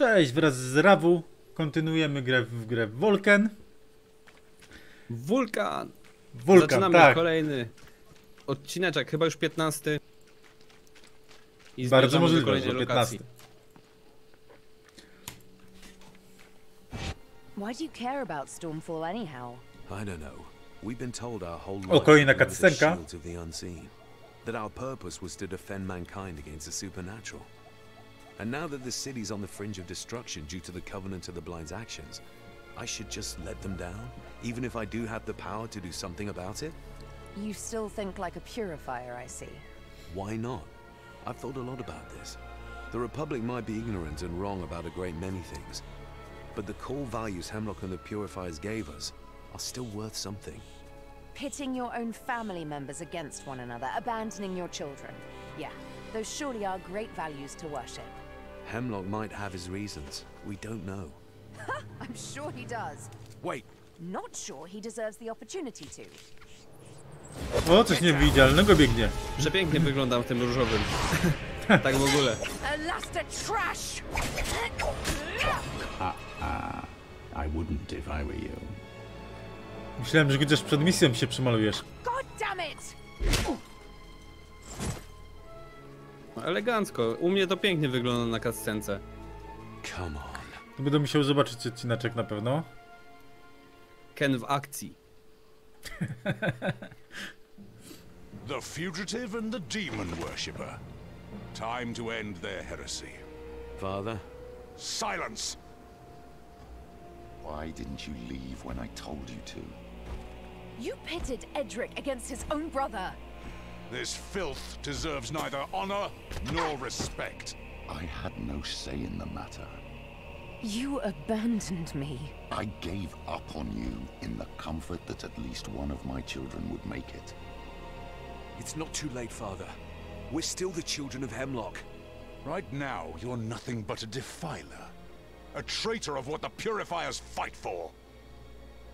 Cześć, wraz z Rawu kontynuujemy grę w grę w Volken. Wulkan! Wulkan, Zaczynamy tak. kolejny odcineczek, chyba już 15. I Bardzo możliwe, że lokacji. 15. Why do you care about Stormfall anyhow? I don't know. We've been told our whole O, lives kolejna unseen. That our purpose was to defend mankind against the supernatural. And now that the city's on the fringe of destruction due to the Covenant of the Blind's actions, I should just let them down? Even if I do have the power to do something about it? You still think like a purifier, I see. Why not? I've thought a lot about this. The Republic might be ignorant and wrong about a great many things, but the core values Hemlock and the Purifiers gave us are still worth something. Pitting your own family members against one another, abandoning your children. Yeah, those surely are great values to worship. Hemlock might have his reasons. We don't know. I'm sure he does. Wait, Not sure he deserves the opportunity to. O, coś niewidzialnego biegnie. Przepięknie wyglądam w tym różowym. tak w ogóle. Elaster trash! I wouldn't if I were you. Myślałem, że chociaż przed misją się przymalujesz. God damn it! No, Elegancko. U mnie to pięknie wygląda na cutscence. come on. To będę musiał zobaczyć odcineczek na pewno. Ken w akcji. The fugitive and the demon worshipper. Time to end their heresy. Father? Silence! Why didn't you leave when I told you to? You pitted Edric against his own brother. This filth deserves neither honor nor respect. I had no say in the matter. You abandoned me. I gave up on you in the comfort that at least one of my children would make it. It's not too late, Father. We're still the children of Hemlock. Right now, you're nothing but a defiler. A traitor of what the Purifiers fight for.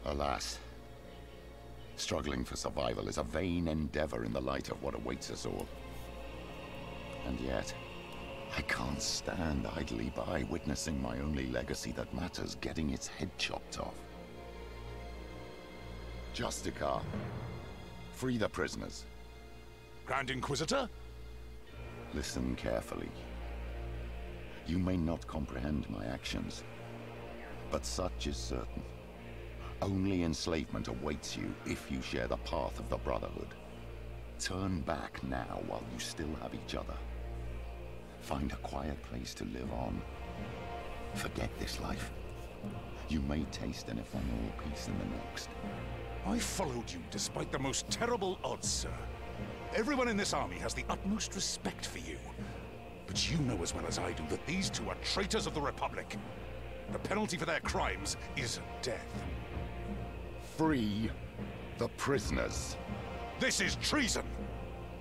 Alas, struggling for survival is a vain endeavor in the light of what awaits us all. And yet, I can't stand idly by witnessing my only legacy that matters getting its head chopped off. Justicar, free the prisoners. Grand Inquisitor? Listen carefully. You may not comprehend my actions, but such is certain. Only enslavement awaits you if you share the path of the Brotherhood. Turn back now while you still have each other. Find a quiet place to live on. Forget this life. You may taste an ephemeral peace in the next. I followed you despite the most terrible odds, sir. Everyone in this army has the utmost respect for you. But you know as well as I do that these two are traitors of the Republic. The penalty for their crimes is death. Free the prisoners. This is treason!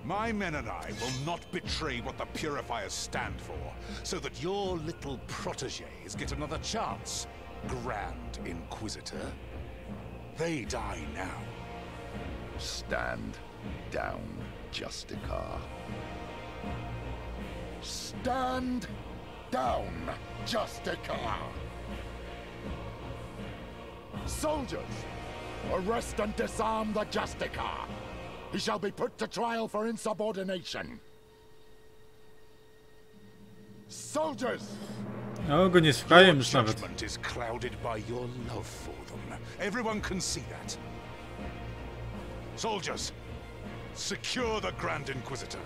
My men and I will not betray what the Purifiers stand for, so that your little proteges get another chance, Grand Inquisitor. They die now. Stand down, Justicar. Stand down, Justicar! Soldiers, arrest and disarm the Justicar! He shall be put to trial for insubordination. Soldiers, O, go nie słuchają Your judgment is clouded by your love for them. Everyone can see that. Soldiers, secure the Grand Inquisitor.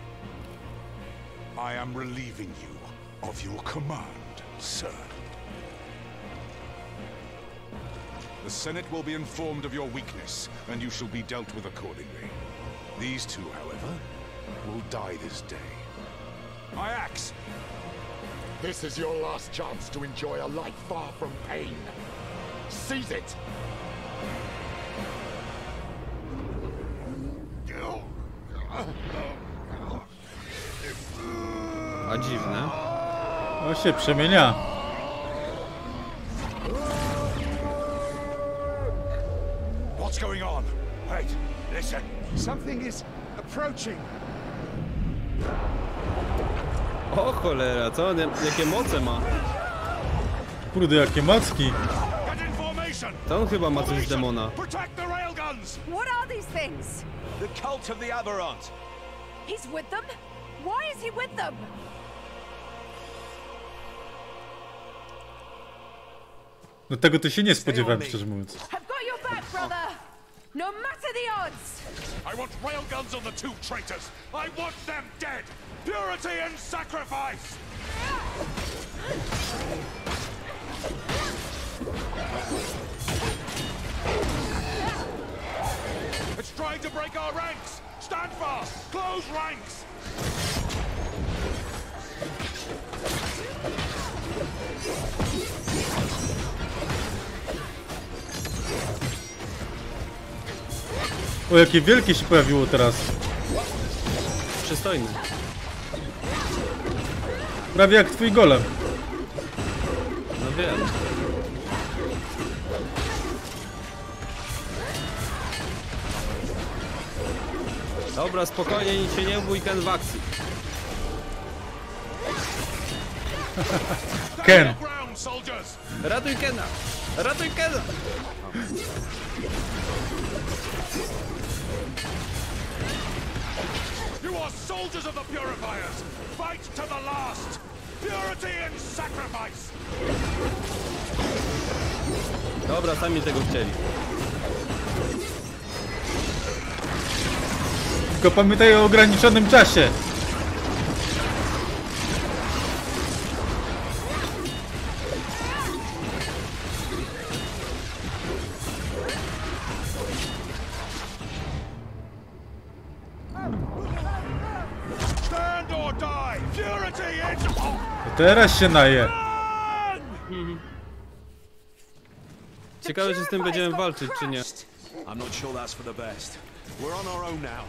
I am relieving you of your command, sir. The Senate will be informed of your weakness, and you shall be dealt with accordingly. These two, however, will die this day. My axe! this is your last chance to enjoy a life far from pain. Seize it! A dziwne. O, się przemienia. O cholera, co? on- Jakie moce ma? Kurde, jakie macki. To on chyba ma coś z demona. What are these things? The cult of the Aberrant! He's with them? Why is he with them? No tego to się nie spodziewałem, szczerze mówiąc. I've got your back, brother! No matter the odds! I want railguns on the two traitors! I want them dead! Purity and sacrifice! It's trying to break our ranks! Stand fast! Close ranks! O, jakie wielkie się pojawiło teraz. Przystojny. Prawie jak twój golem. No wiem. Dobra, spokojnie, nic się nie bój, ten w akcji. Ken. Ratuj Kena! Ratuj Kena! You are soldiers of the Purifiers! Fight to the last! Purity and sacrifice! Dobra, sami tego chcieli. Tylko pamiętaj o ograniczonym czasie. Teraz się naje. Ciekawe, czy z tym będziemy walczyć, czy nie. I'm not sure that's for the best. We're on our own now.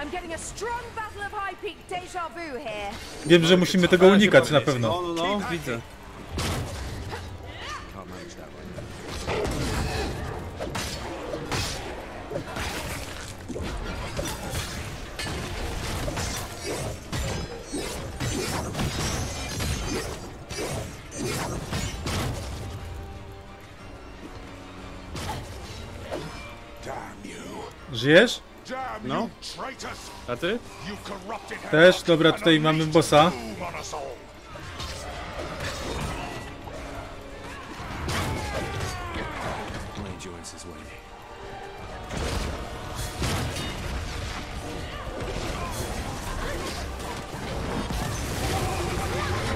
I'm getting a strong battle of High Peak deja vu here. Wiem, że musimy tego unikać na pewno. No, no, no, widzę. Żyjesz? No. A ty? Też, dobra, tutaj mamy bossa.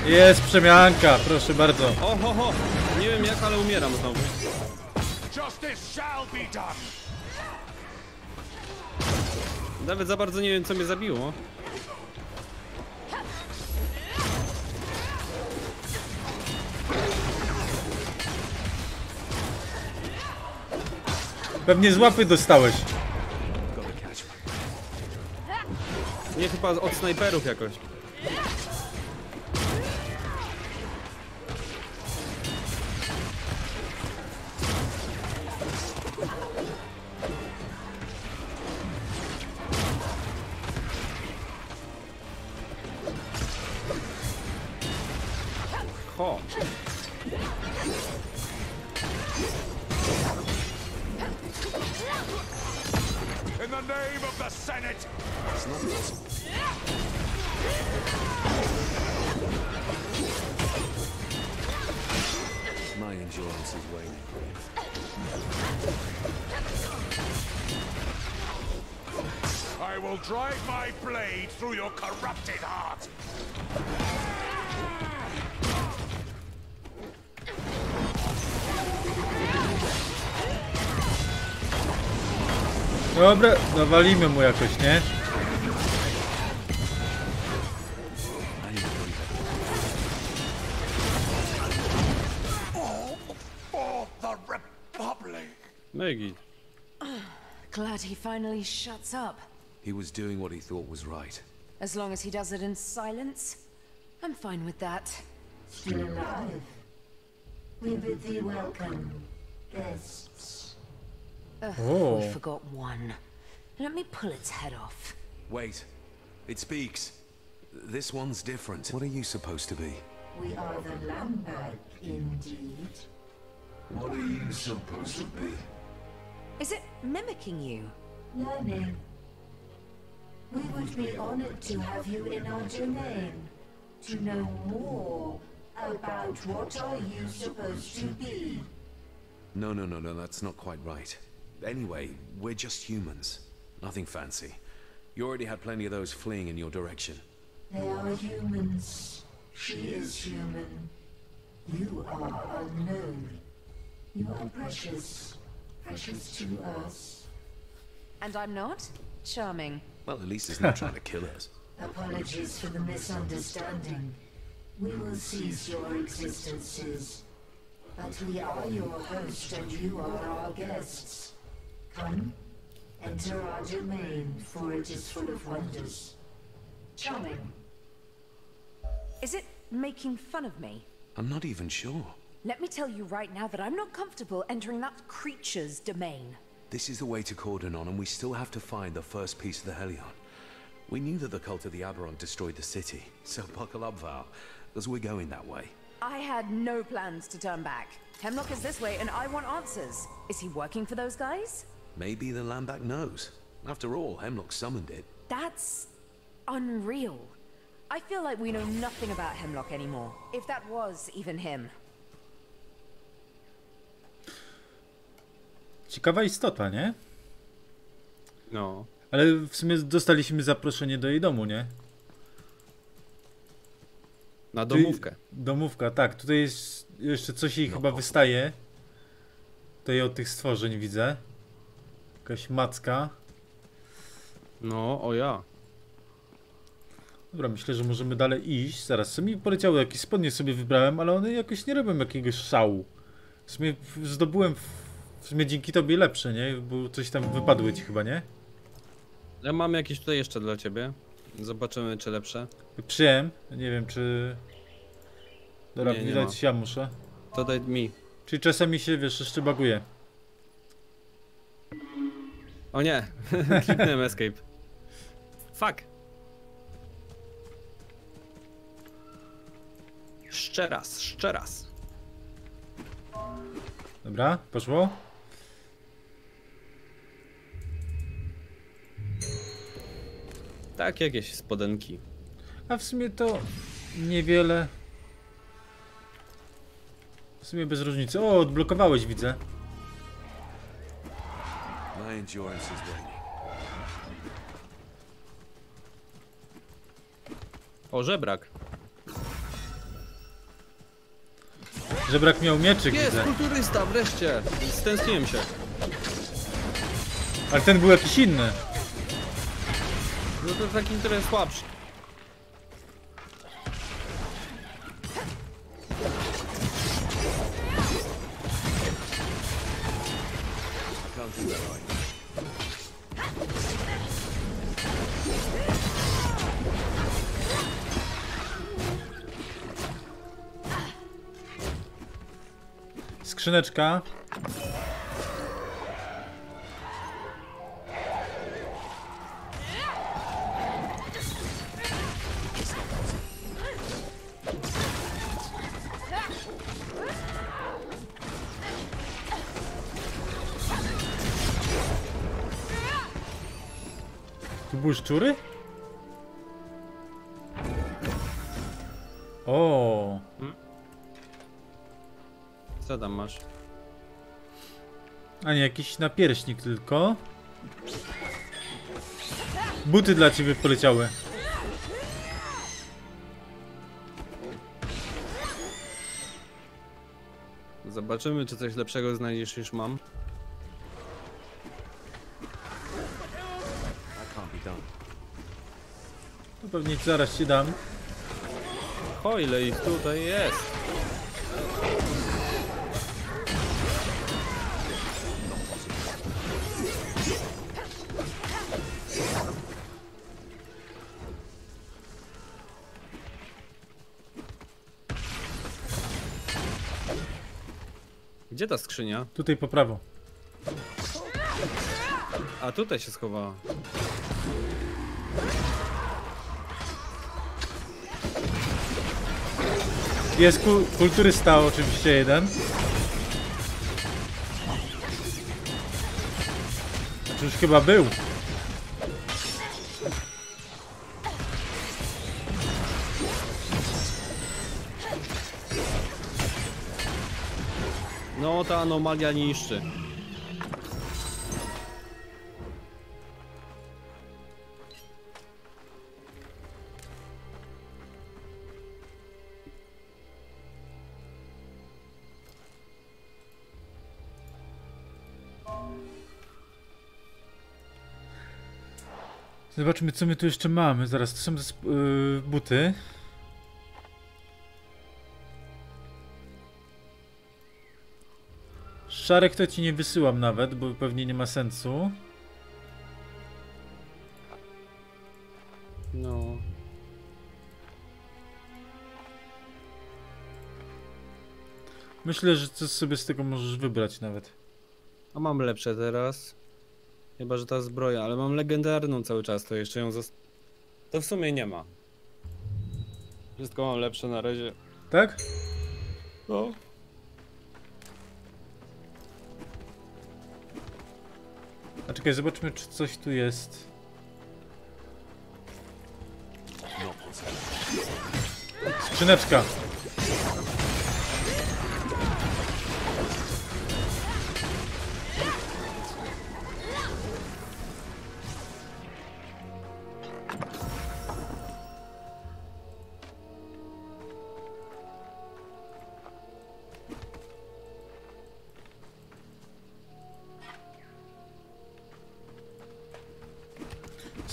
Jest przemianka, proszę bardzo. O, ho, ho! Nie wiem jak, ale umieram znowu. Justice shall be done! Nawet za bardzo nie wiem, co mnie zabiło. Pewnie z łapy dostałeś. Nie chyba od snajperów jakoś. Will drive my blade through your corrupted heart! Dobra, nawalimy mu jakoś, nie? I need to breathe. For the Republic! No i git. Glad he finally shuts up. He was doing what he thought was right. As long as he does it in silence, I'm fine with that. Still alive. We bid thee welcome, guests. Ugh, Oh. we forgot one. Let me pull its head off. Wait. It speaks. This one's different. What are you supposed to be? We are the Lambag, indeed. What are you supposed to be? Is it mimicking you? Learning. We would be honored to have you in our domain. To know more about what are you supposed to be. No, no, no, no, that's not quite right. Anyway, we're just humans. Nothing fancy. You already had plenty of those fleeing in your direction. They are humans. She is human. You are unknown. You are precious. Precious to us. And I'm not? Charming. Well, at least it's not trying to kill us. Apologies for the misunderstanding. We will cease your existences. But we are your host and you are our guests. Come, enter our domain, for it is full of wonders. Charming. Is it making fun of me? I'm not even sure. Let me tell you right now that I'm not comfortable entering that creature's domain. This is the way to Cordonon, and we still have to find the first piece of the Helion. We knew that the cult of the Aberon destroyed the city, so buckle up, Val, because we're going that way. I had no plans to turn back. Hemlock is this way, and I want answers. Is he working for those guys? Maybe the Lambak knows. After all, Hemlock summoned it. That's unreal. I feel like we know nothing about Hemlock anymore. If that was even him. Ciekawa istota, nie? No. Ale w sumie dostaliśmy zaproszenie do jej domu, nie? Na domówkę. Domówka, tak. Tutaj jest jeszcze coś jej No, chyba wystaje. Tutaj od tych stworzeń widzę. Jakaś macka. No, o ja. Dobra, myślę, że możemy dalej iść. Zaraz, co mi poleciało? Jakieś spodnie sobie wybrałem, ale one jakoś nie robią jakiegoś szału. W sumie zdobyłem w, sumie dzięki tobie lepsze, nie? Bo coś tam wypadły ci chyba, nie? Ja mam jakieś tutaj jeszcze dla ciebie. Zobaczymy, czy lepsze. Przyjem. Nie wiem, czy... Dobra, Nie, nie widać, ja muszę. To daj mi. Czyli czasami się, wiesz, jeszcze baguje. O nie, kliknąłem escape. Fuck. Jeszcze raz, jeszcze raz. Dobra, poszło? Tak, jakieś spodenki. A w sumie to niewiele. W sumie bez różnicy. O, odblokowałeś, widzę. My endurance is waning. O, żebrak. Żebrak miał mieczyk, Jest, widzę. kulturysta, wreszcie. Stęskniłem się. Ale ten był jakiś inny. No to taki trochę słabszy. I can't do that right now. Skrzyneczka. Szczury? O, Co tam masz? a nie jakiś napierśnik tylko. Buty dla ciebie poleciały. Zobaczymy, czy coś lepszego znajdziesz niż mam. Pewnie zaraz ci dam. O, ile ich tutaj jest. Gdzie ta skrzynia? Tutaj po prawo. A tutaj się schowała. Jest ku kulturysta oczywiście jeden. Znaczy już chyba był. No, ta anomalia niszczy. Zobaczmy co my tu jeszcze mamy. Zaraz, to są yy, buty. Szarek to ci nie wysyłam nawet, bo pewnie nie ma sensu. No. Myślę, że coś sobie z tego możesz wybrać nawet. A mam lepsze teraz. Chyba, że ta zbroja, ale mam legendarną cały czas, to jeszcze ją zost... To w sumie nie ma. Wszystko mam lepsze na razie. Tak? No. A czekaj, zobaczmy czy coś tu jest. Skrzyneczka.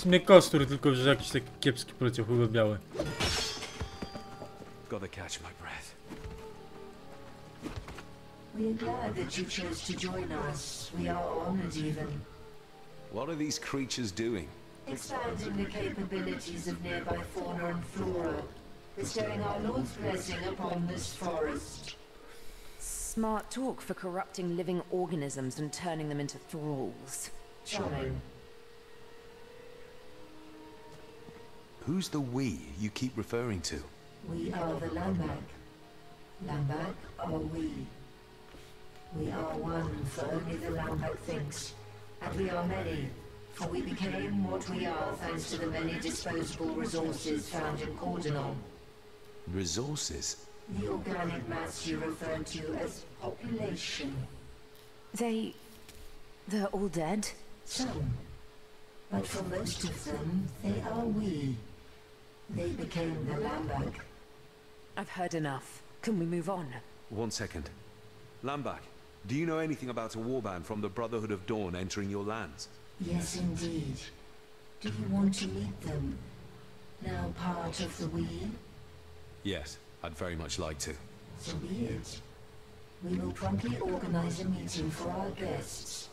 W sumie kostur, tylko że jakiś taki kiepski poleciał, chyba biały. Gotta catch my breath. We're glad that you chose to join us. We are honored even. What are these creatures doing? Expanding the capabilities of nearby fauna and flora. Bestowing our Lord's blessing upon this forest. Smart talk for corrupting living organisms and turning them into thralls. Charming. Who's the we you keep referring to? We are the Lambak. Lambak are we. We are one, for only the Lambak thinks. And we are many, for we became what we are thanks to the many disposable resources found in Cordonon. Resources? The organic mass you referred to as population. They. they're all dead? Some. But for most of them, they are we. They became the Lambak. I've heard enough. Can we move on? One second. Lambak, do you know anything about a warband from the Brotherhood of Dawn entering your lands? Yes, indeed. Do you want to meet them? Now part of the we? Yes, I'd very much like to. So be it. We will promptly organize a meeting for our guests.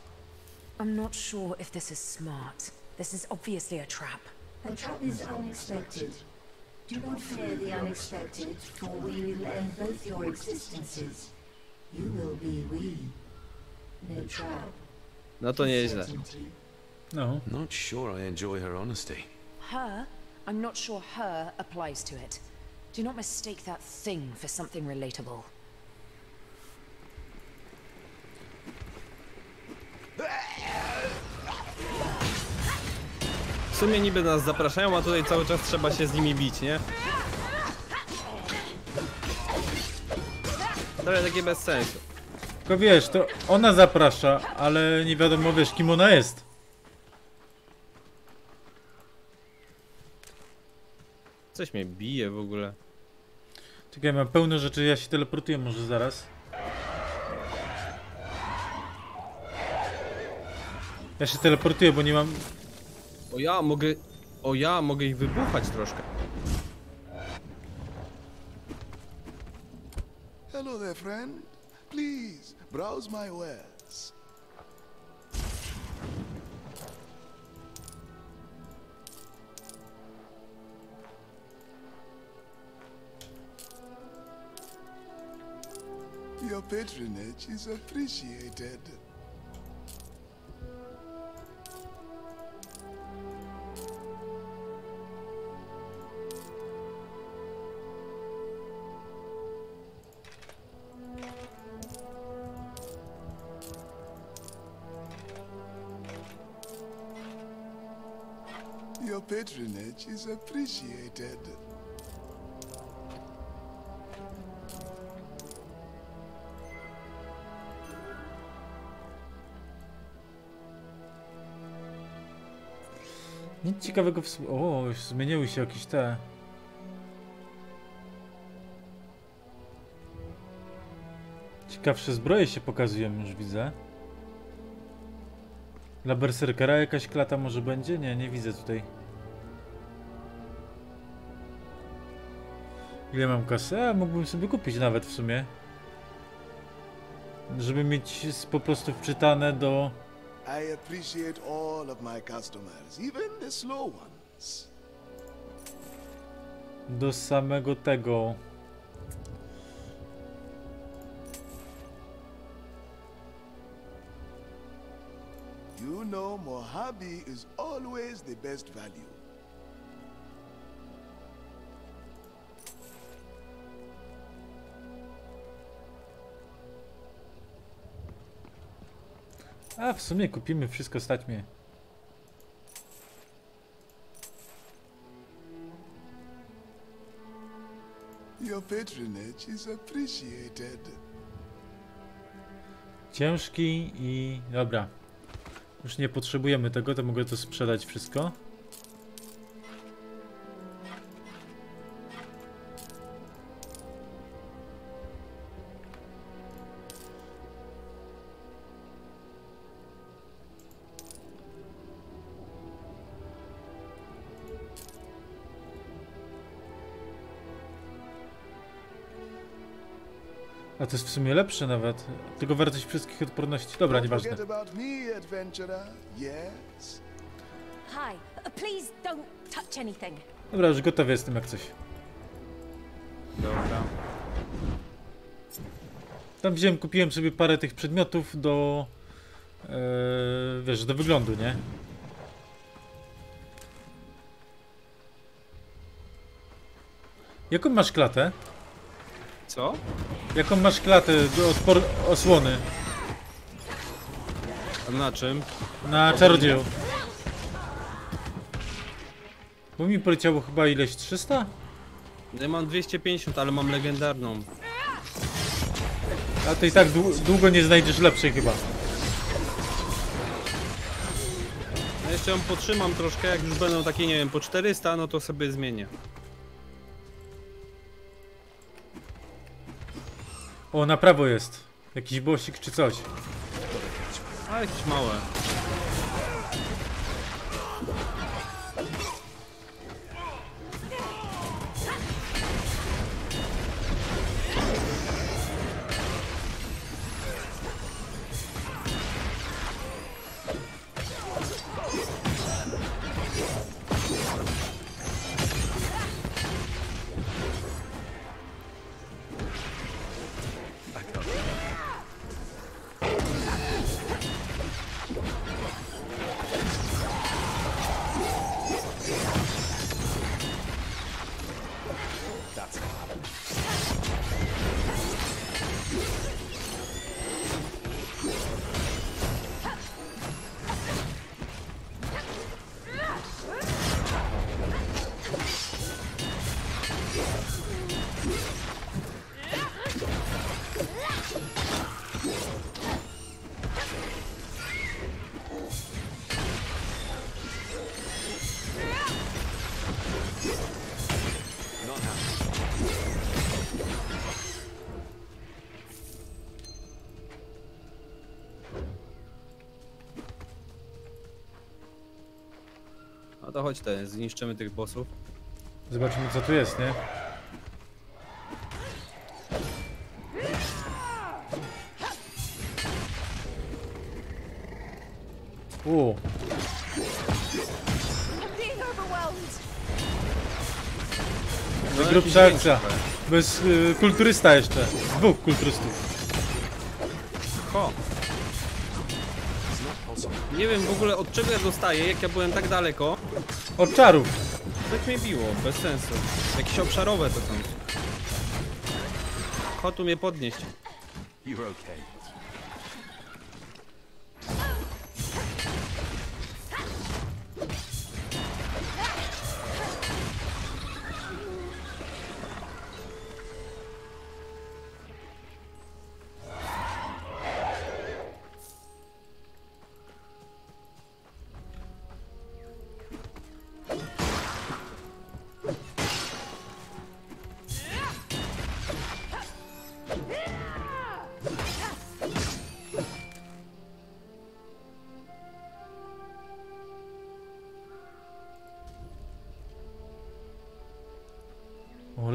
I'm not sure if this is smart. This is obviously a trap. A trap is unexpected. Do not fear the unexpected, for we will end both your existences. You will be we. No trap. No to nieźle. Certainty. No. Not sure I enjoy her honesty. Her? I'm not sure her applies to it. Do not mistake that thing for something relatable. Sumie niby nas zapraszają, a tutaj cały czas trzeba się z nimi bić, nie? Trochę takie bez sensu. Tylko wiesz, to ona zaprasza, ale nie wiadomo wiesz kim ona jest. Coś mnie bije w ogóle. Czekaj, mam pełno rzeczy, ja się teleportuję może zaraz. Ja się teleportuję, bo nie mam... O ja mogę... O ja mogę ich wybuchać troszkę. Hello there, friend. Please, browse my wares. Your patronage is appreciated. Your patronage is appreciated. Nic ciekawego w. O, już zmieniły się jakieś te. Ciekawsze zbroje się pokazują, już widzę. Dla berserkera jakaś klata może będzie? Nie, nie widzę tutaj. Ile mam kasy? A, mógłbym sobie kupić nawet w sumie. Żeby mieć po prostu wczytane do... I appreciate all of my customers, even the slow ones. do samego tego. Mojave is always the best value. A w sumie kupimy wszystko, stać mnie. Your patronage is appreciated. Ciężki i... dobra. Już nie potrzebujemy tego, to mogę to sprzedać wszystko. To jest w sumie lepsze nawet. Tylko wartość wszystkich odporności. Dobra, nieważne. Uh. Dobra, już gotowy jestem jak coś. Dobra. Tam wziąłem, kupiłem sobie parę tych przedmiotów do... e, wiesz, do wyglądu, nie? Jaką masz klatę? Co? Jaką masz klatę do odpor osłony? A na czym? Na czarodzieju. Bo mi poleciało chyba ileś 300? Ja mam 250, ale mam legendarną. A to i tak dłu- długo nie znajdziesz lepszej chyba. Ja jeszcze ją potrzymam troszkę, jak już będą takie, nie wiem, po 400, no to sobie zmienię. O, na prawo jest. Jakiś bosik czy coś. A jakieś małe. No to chodź te, zniszczymy tych bossów. Zobaczymy co tu jest, nie? U, grubsza akcja. Bez y, kulturysta jeszcze. Dwóch kulturystów. Ho! Nie wiem w ogóle od czego ja dostaję, jak ja byłem tak daleko. Od czarów. Tak mnie biło, bez sensu. Jakieś obszarowe to są. Chodź tu mnie podnieść. You're okay.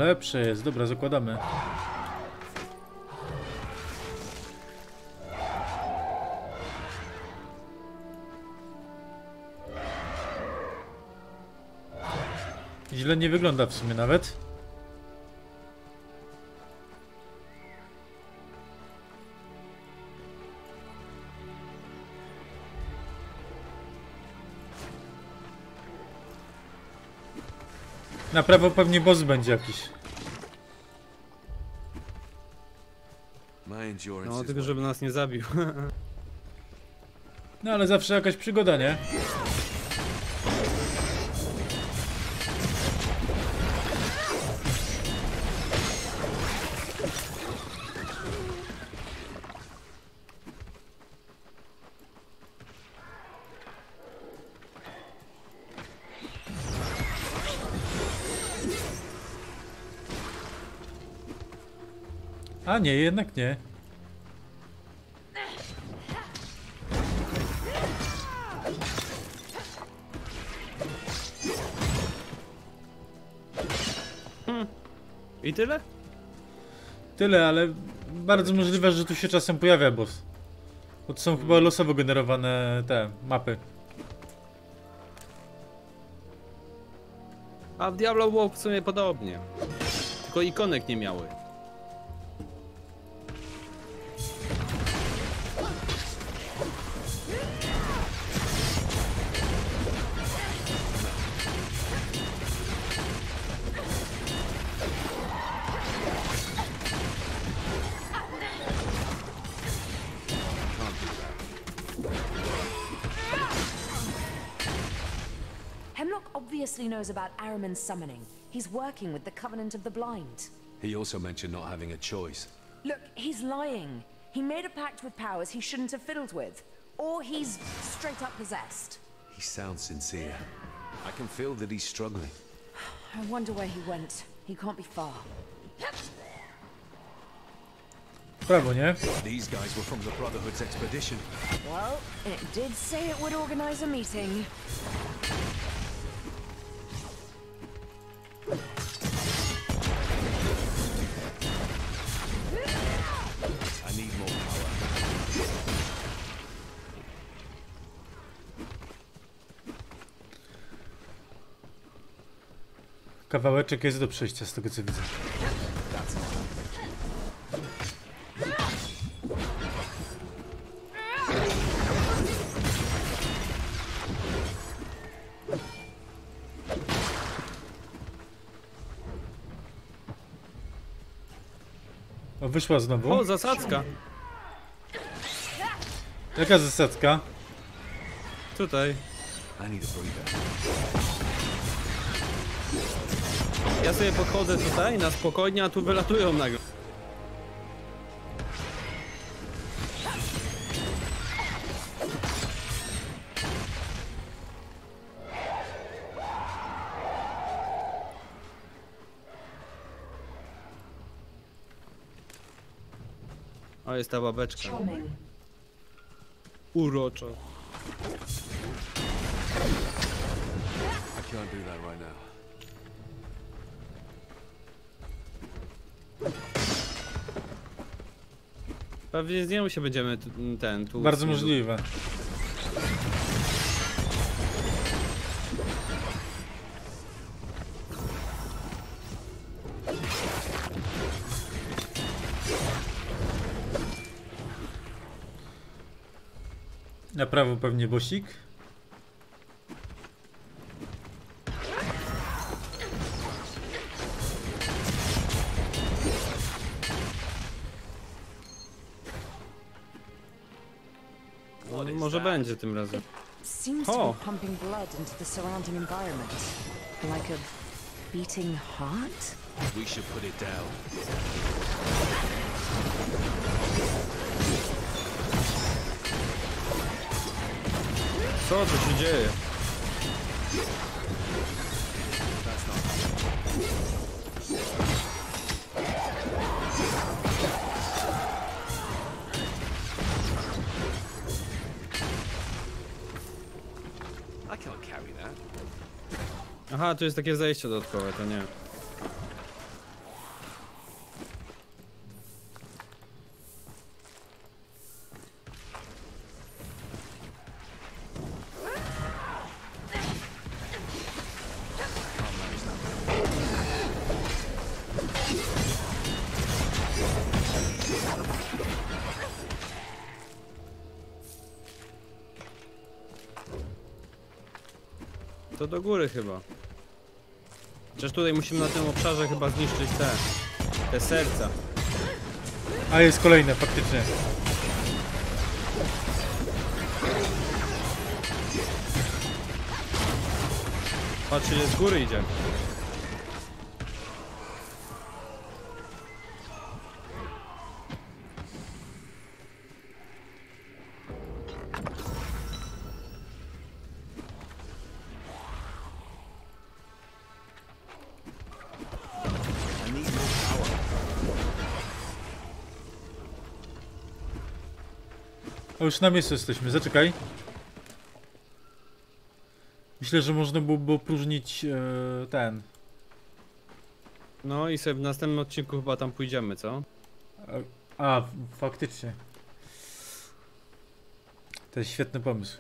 Lepsze jest. Dobra, zakładamy. Źle nie wygląda w sumie nawet. Na prawo pewnie boss będzie jakiś. No, tylko żeby nas nie zabił. No ale zawsze jakaś przygoda, nie? A nie, jednak nie. I tyle? Tyle, ale bardzo możliwe, że tu się czasem pojawia boss. Bo to są chyba losowo generowane te mapy. A w Diablo było w sumie podobnie. Tylko ikonek nie miały. Knows about Araman's summoning. He's working with the Covenant of the Blind. He also mentioned not having a choice. Look, he's lying. He made a pact with powers he shouldn't have fiddled with. Or he's straight up possessed. He sounds sincere. I can feel that he's struggling. I wonder where he went. He can't be far. W prawo, nie? These guys were from the Brotherhood's expedition. Well, it did say it would organize a meeting. Kawałeczek jest do przejścia z tego co widzę. Wyszła znowu. O, zasadzka! Jaka zasadzka? Tutaj. Ja sobie podchodzę tutaj na spokojnie, a tu wylatują nagle. O, jest ta babeczka. Uroczo. I can't do that right now. Pewnie z nią się będziemy ten tu. Bardzo możliwe. Na prawo pewnie bosik. No, może będzie tym razem. Seems to be pumping blood into the surrounding environment. Like a beating heart? We should put it down. Co tu się dzieje? Aha, tu jest takie zejście dodatkowe, to nie. Góry chyba. Chociaż tutaj musimy na tym obszarze chyba zniszczyć te, te serca. A jest kolejne, faktycznie. Patrz ile z góry idzie. Już na miejscu jesteśmy, zaczekaj. Myślę, że można byłoby opróżnić e, ten. No i sobie w następnym odcinku chyba tam pójdziemy, co? A, faktycznie. To jest świetny pomysł.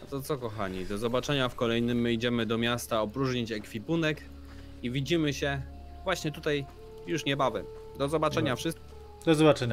No to co kochani, do zobaczenia w kolejnym. My idziemy do miasta opróżnić ekwipunek i widzimy się właśnie tutaj już niebawem. Do zobaczenia Dobra. wszystkim. Do zobaczenia.